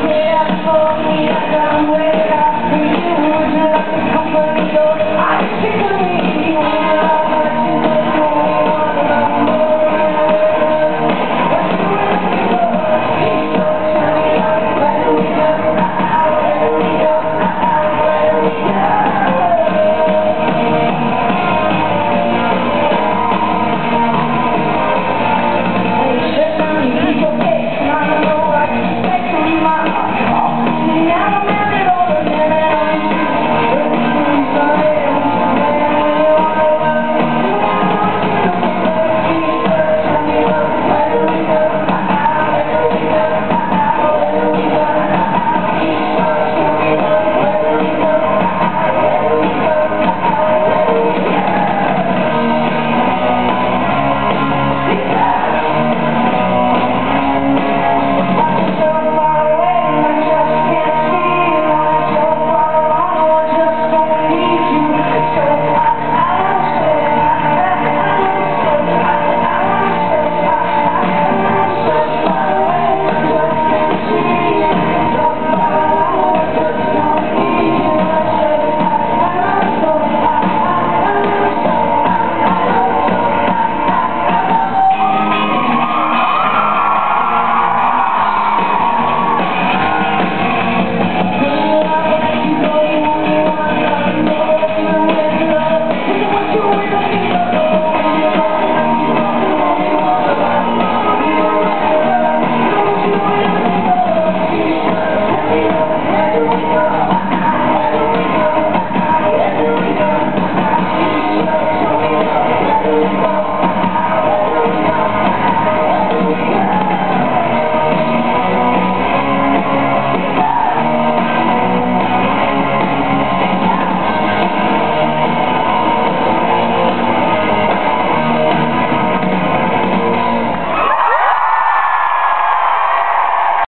here for me.